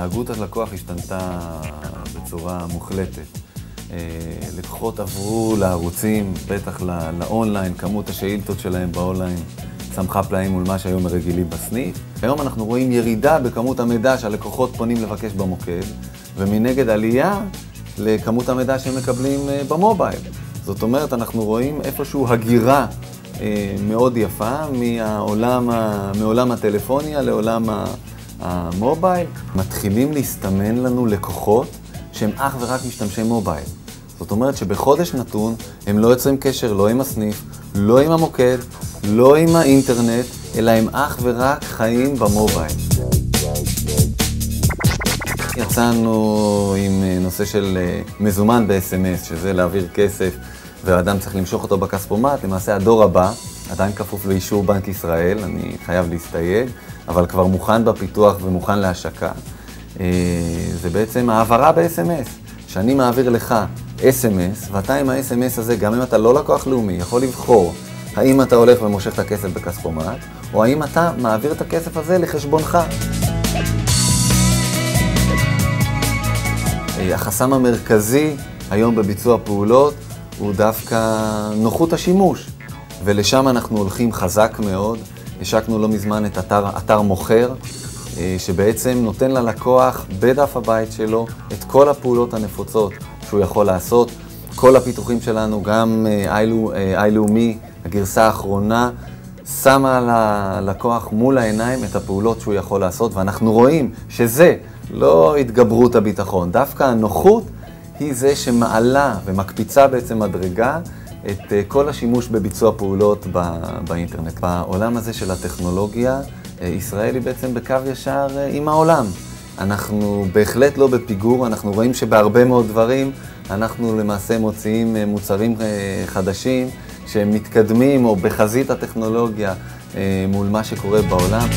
התנהגות הלקוח השתנתה בצורה מוחלטת. אה, לקוחות עברו לערוצים, בטח לאונליין, כמות השאילתות שלהם באונליין צמחה פלאים מול מה שהיו רגילים בסניף. היום אנחנו רואים ירידה בכמות המידע שהלקוחות פונים לבקש במוקד, ומנגד עלייה לכמות המידע שהם מקבלים אה, במובייל. זאת אומרת, אנחנו רואים איפשהו הגירה אה, מאוד יפה מהעולם, מעולם הטלפוניה לעולם המובייל. מתחילים להסתמן לנו לקוחות שהם אך ורק משתמשי מובייל. זאת אומרת שבחודש נתון הם לא יוצרים קשר לא עם הסניף, לא עם המוקד, לא עם האינטרנט, אלא הם אך ורק חיים במובייל. יצאנו עם אה, נושא של אה, מזומן ב-SMS, שזה להעביר כסף והאדם צריך למשוך אותו בכספומט. למעשה הדור הבא עדיין כפוף לאישור בנק ישראל, אני חייב להסתייג, אבל כבר מוכן בפיתוח ומוכן להשקה. אה, זה בעצם העברה ב-SMS, שאני מעביר לך SMS, ואתה עם ה-SMS הזה, גם אם אתה לא לקוח לאומי, יכול לבחור האם אתה הולך ומושך את הכסף בכספומט, או האם אתה מעביר את הכסף הזה לחשבונך. אה, החסם המרכזי היום בביצוע פעולות הוא דווקא נוחות השימוש, ולשם אנחנו הולכים חזק מאוד. השקנו לא מזמן את אתר, אתר מוכר, אה, שבעצם נותן ללקוח בדף הבית שלו את כל הפעולות הנפוצות שהוא יכול לעשות. כל הפיתוחים שלנו, גם איי לאומי, הגרסה האחרונה, שמה ללקוח מול העיניים את הפעולות שהוא יכול לעשות, ואנחנו רואים שזה לא התגברות הביטחון, דווקא הנוחות היא זה שמעלה ומקפיצה בעצם מדרגה את אה, כל השימוש בביצוע פעולות באינטרנט. בעולם הזה של הטכנולוגיה, אה, ישראל היא בעצם בקו ישר אה, עם העולם. אנחנו בהחלט לא בפיגור, אנחנו רואים שבהרבה מאוד דברים אנחנו למעשה מוציאים מוצרים חדשים שהם מתקדמים או בחזית הטכנולוגיה מול מה שקורה בעולם.